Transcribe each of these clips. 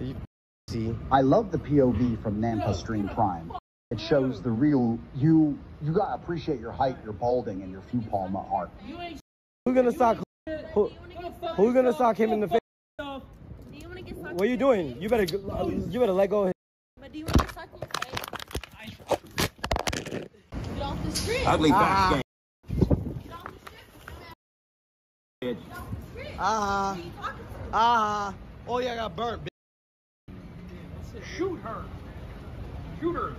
You see. I love the POV from Nampa Stream Prime. It shows the real you. You gotta appreciate your height, your balding, and your few palma art. Who's gonna sock? Who, who's gonna sock him in the face? Do you want to get sucked What are you doing? You better, go- you better let go. Of his. But do you want to get sucked in the face? Get off the street. Ugly Ah. bastard. Get off the street. Ah, What are you talking about? ah. Oh yeah, I got burnt.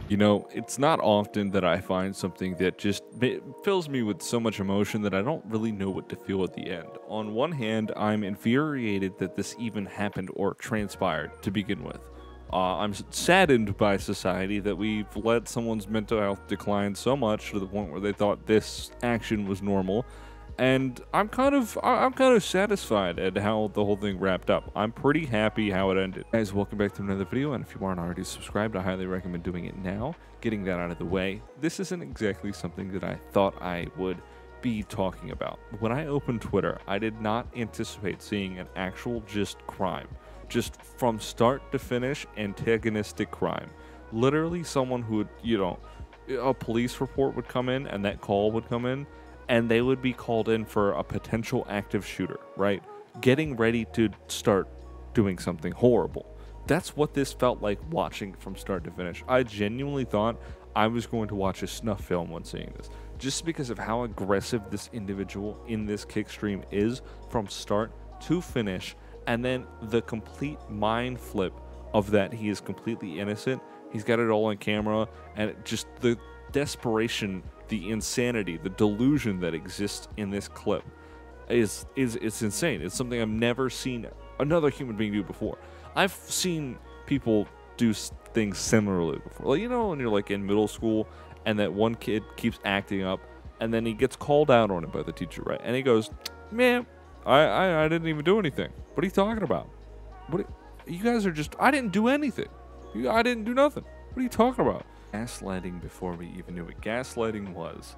You know, it's not often that I find something that just fills me with so much emotion that I don't really know what to feel at the end. On one hand, I'm infuriated that this even happened or transpired to begin with. Uh, I'm saddened by society that we've let someone's mental health decline so much to the point where they thought this action was normal. And I'm kind of I'm kind of satisfied at how the whole thing wrapped up. I'm pretty happy how it ended. Guys, welcome back to another video, and if you aren't already subscribed, I highly recommend doing it now. Getting that out of the way. This isn't exactly something that I thought I would be talking about. When I opened Twitter, I did not anticipate seeing an actual just crime. Just from start to finish, antagonistic crime. Literally someone who would, you know, a police report would come in and that call would come in and they would be called in for a potential active shooter, right? Getting ready to start doing something horrible. That's what this felt like watching from start to finish. I genuinely thought I was going to watch a snuff film when seeing this, just because of how aggressive this individual in this kick stream is from start to finish, and then the complete mind flip of that he is completely innocent. He's got it all on camera, and just the desperation, the insanity, the delusion that exists in this clip is is it's insane. It's something I've never seen another human being do before. I've seen people do things similarly before. Like you know, when you're like in middle school, and that one kid keeps acting up, and then he gets called out on it by the teacher, right? And he goes, "Man, I I, I didn't even do anything. What are you talking about? What? Are, you guys are just. I didn't do anything. You, I didn't do nothing. What are you talking about? Gaslighting before we even knew what gaslighting was.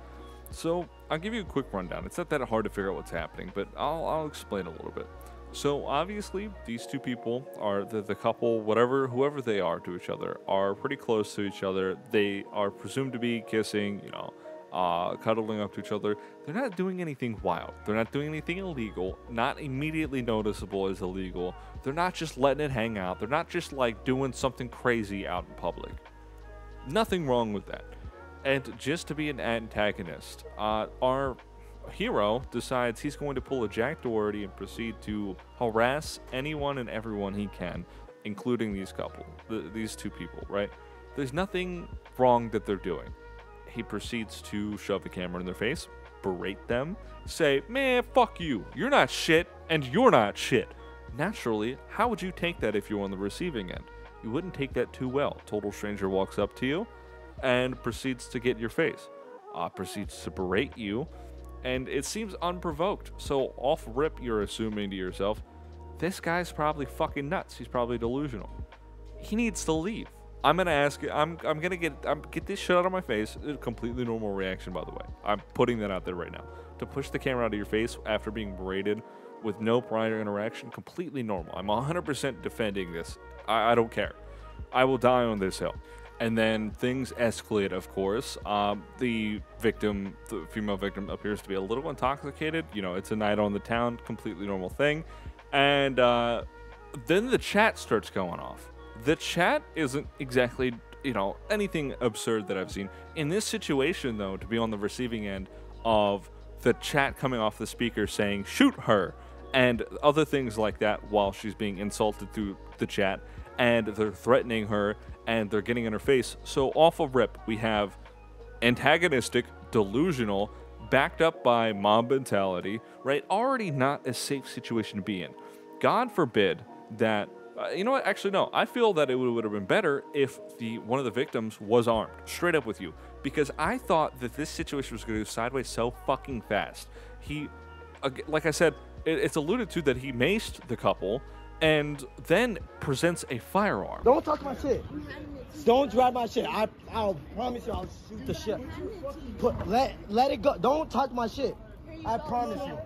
So I'll give you a quick rundown. It's not that hard to figure out what's happening, but I'll, I'll explain a little bit. So obviously, these two people are the, the couple, whatever, whoever they are to each other, are pretty close to each other. They are presumed to be kissing, you know, uh, cuddling up to each other. They're not doing anything wild. They're not doing anything illegal. Not immediately noticeable as illegal. They're not just letting it hang out. They're not just like doing something crazy out in public. Nothing wrong with that. And just to be an antagonist, uh, our hero decides he's going to pull a Jack Doherty and proceed to harass anyone and everyone he can, including these couple, th- these two people, right? There's nothing wrong that they're doing. He proceeds to shove a camera in their face, berate them, say, Man, fuck you. You're not shit, and you're not shit. Naturally, how would you take that if you're on the receiving end? You wouldn't take that too well. Total stranger walks up to you and proceeds to get your face, uh, proceeds to berate you, and it seems unprovoked. So, off rip, you're assuming to yourself, this guy's probably fucking nuts. He's probably delusional. He needs to leave. I'm gonna ask. You I'm. I'm gonna get. I'm get this shit out of my face. A completely normal reaction, by the way. I'm putting that out there right now. To push the camera out of your face after being berated with no prior interaction, completely normal. I'm 100% defending this. I, I don't care. I will die on this hill. And then things escalate, of course. Um, the victim, the female victim, appears to be a little intoxicated. You know, it's a night on the town, completely normal thing. And uh, then the chat starts going off. The chat isn't exactly, you know, anything absurd that I've seen. In this situation, though, to be on the receiving end of the chat coming off the speaker saying, shoot her, and other things like that while she's being insulted through the chat, and they're threatening her, and they're getting in her face. So, off of rip, we have antagonistic, delusional, backed up by mob mentality, right? Already not a safe situation to be in. God forbid that. Uh, you know what? Actually, no. I feel that it would, have been better if the one of the victims was armed, straight up with you, because I thought that this situation was going to go sideways so fucking fast. He, like I said, it's alluded to that he maced the couple, and then presents a firearm. Don't talk my shit. Don't grab my shit. I I'll promise you I'll shoot the shit. Put let let it go. Don't touch my shit. I promise you.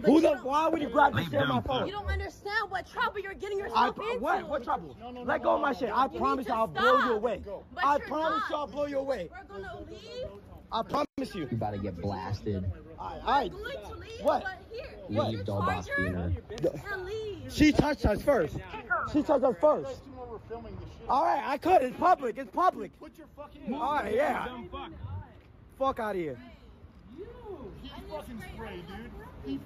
But Who the? Why would you grab the shit on my phone? You don't understand what trouble you're getting I, yourself into. what? What trouble? Let go of my shit. I promise to you I'll blow you away. But I promise not. you I'll blow you away. We're gonna leave. I promise you. You about to get blasted. Alright, alright. We're going to leave. What? But here, Leave here's your Doll Boss charger, Beaner. And leave. She touched us first. She touched us first. Alright, I could. It's public. It's public. Put your fucking. Alright, yeah. Fuck out of here. You. fucking spray, dude.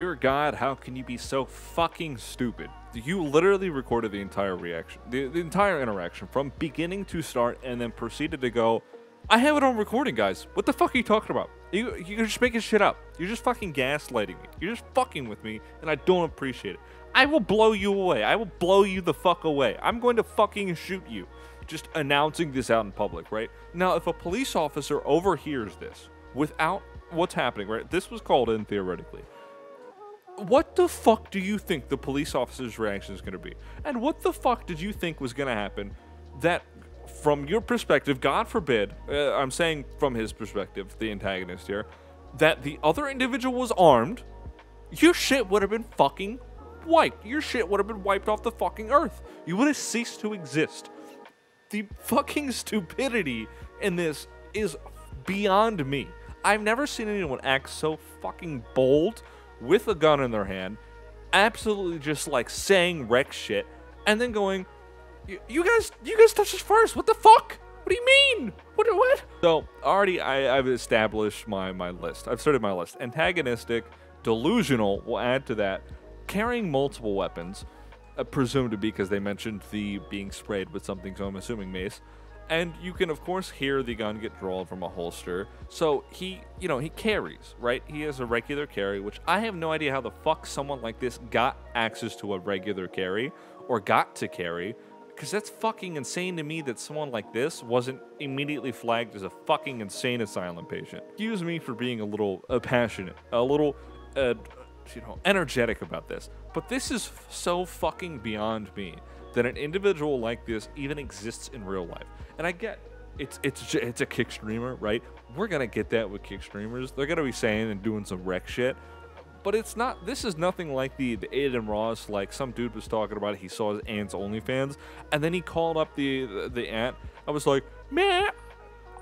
Dear God, how can you be so fucking stupid? You literally recorded the entire reaction, the, the entire interaction from beginning to start, and then proceeded to go, I have it on recording, guys. What the fuck are you talking about? You, you're just making shit up. You're just fucking gaslighting me. You're just fucking with me, and I don't appreciate it. I will blow you away. I will blow you the fuck away. I'm going to fucking shoot you. Just announcing this out in public, right? Now, if a police officer overhears this without what's happening, right? This was called in theoretically what the fuck do you think the police officer's reaction is going to be? And what the fuck did you think was going to happen that, from your perspective, God forbid, uh, I'm saying from his perspective, the antagonist here, that the other individual was armed, your shit would have been fucking wiped. Your shit would have been wiped off the fucking earth. You would have ceased to exist. The fucking stupidity in this is beyond me. I've never seen anyone act so fucking bold with a gun in their hand, absolutely just like saying wreck shit, and then going, "You- "You guys, you guys touched us first. What the fuck? What do you mean? What? What?" So already, I, I've established my my list. I've started my list. Antagonistic, delusional. We'll add to that. Carrying multiple weapons, uh, presumed to be because they mentioned the being sprayed with something. So I'm assuming mace and you can of course hear the gun get drawn from a holster so he you know he carries right he has a regular carry which i have no idea how the fuck someone like this got access to a regular carry or got to carry because that's fucking insane to me that someone like this wasn't immediately flagged as a fucking insane asylum patient excuse me for being a little uh, passionate a little uh, you know energetic about this but this is so fucking beyond me that an individual like this even exists in real life. And I get it's it's it's a kick streamer, right? We're gonna get that with kick streamers. They're gonna be saying and doing some wreck shit. But it's not. This is nothing like the the Adin Ross. Like some dude was talking about. He saw his aunt's OnlyFans, and then he called up the the, the aunt. I was like, man,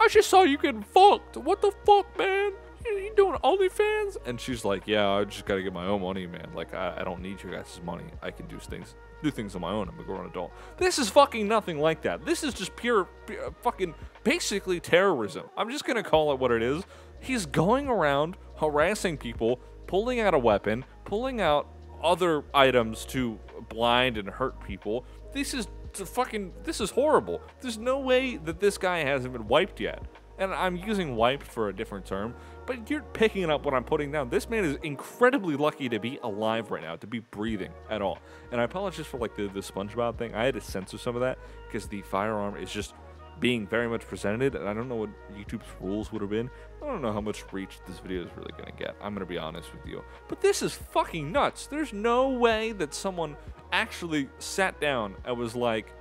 I just saw you getting fucked. What the fuck, man? You, you doing OnlyFans? And she's like, yeah, I just gotta get my own money, man. Like I, I don't need your guys' money. I can do things do things on my own. I'm a grown adult. This is fucking nothing like that. This is just pure, pure fucking basically terrorism. I'm just gonna call it what it is. He's going around harassing people, pulling out a weapon, pulling out other items to blind and hurt people. This is fucking. This is horrible. There's no way that this guy hasn't been wiped yet. And I'm using wiped for a different term, but you're picking up what I'm putting down. This man is incredibly lucky to be alive right now, to be breathing at all. And I apologize for like the, the SpongeBob thing. I had to censor some of that because the firearm is just being very much presented, and I don't know what YouTube's rules would have been. I don't know how much reach this video is really gonna get. I'm gonna be honest with you. But this is fucking nuts. There's no way that someone actually sat down and was like,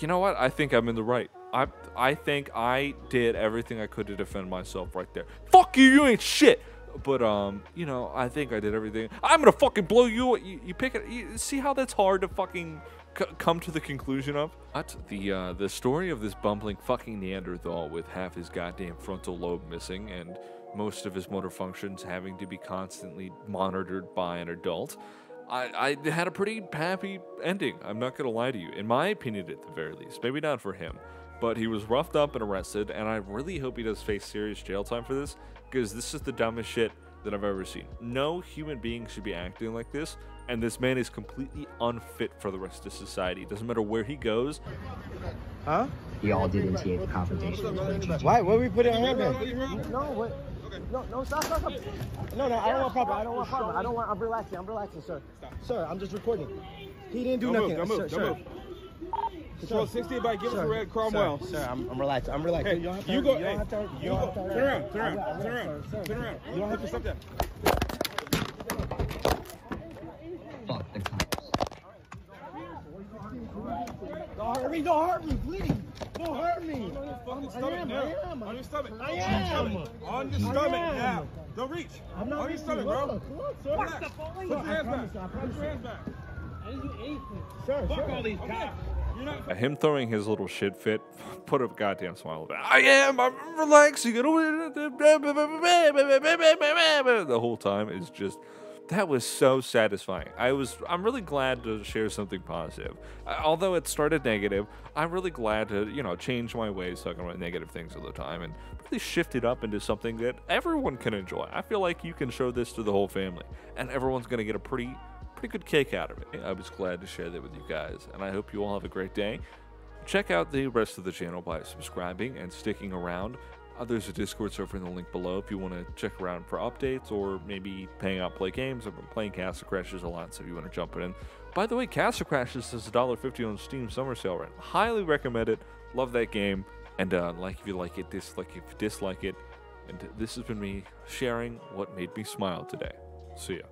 you know what? I think I'm in the right. I I think I did everything I could to defend myself right there. Fuck you, you ain't shit. But um, you know, I think I did everything. I'm gonna fucking blow you. You, you pick it. You, see how that's hard to fucking c- come to the conclusion of? What the uh, the story of this bumbling fucking Neanderthal with half his goddamn frontal lobe missing and most of his motor functions having to be constantly monitored by an adult. I, I had a pretty happy ending. I'm not gonna lie to you. In my opinion, at the very least, maybe not for him, but he was roughed up and arrested, and I really hope he does face serious jail time for this, because this is the dumbest shit that I've ever seen. No human being should be acting like this, and this man is completely unfit for the rest of society. Doesn't matter where he goes. Huh? Y'all did initiate the confrontation. Why? Where we put it on him? No, what? No, no, stop, stop, stop. No, no, I don't want problem. I don't want problem. I don't want. I'm relaxing. I'm relaxing, sir. Sir, I'm just recording. He didn't do Don't nothing. move, don't sir, move, sir. don't move. Control 60 by give us a red Cromwell. Sir, sir, I'm, I'm relaxed. I'm relaxed. Hey, you, don't have to, you go. You hey, you go. Turn around, turn around, turn around, turn around. You don't have to Stop that. Fuck the cops. Don't hurt me. Don't hurt me, please. Don't hurt me. Fucking I stomach am, now. I am. On your stomach. I am. On your stomach now. Don't reach. I'm not he's reaching. stunning, bro. Look, look, sir. Relax. Sir, Put your hands promise, back. Put your hands back. I didn't do anything. Sir, Fuck sir. all these cops. You're not. Him throwing his little shit fit put a goddamn smile on I am. I'm relaxing. The whole time is just. That was so satisfying. I was. I'm really glad to share something positive. Although it started negative, I'm really glad to you know change my ways talking about negative things all the time and really shift it up into something that everyone can enjoy. I feel like you can show this to the whole family, and everyone's gonna get a pretty pretty good kick out of it. I was glad to share that with you guys, and I hope you all have a great day. Check out the rest of the channel by subscribing and sticking around. Uh, there's a Discord server in the link below if you want to check around for updates or maybe hang out, play games. I've been playing Castle Crashers a lot, so if you want to jump in. By the way, Castle Crashers is $1.50 on Steam Summer Sale right now. Highly recommend it. Love that game. And uh, like if you like it, dislike if you dislike it. And this has been me sharing what made me smile today. See ya.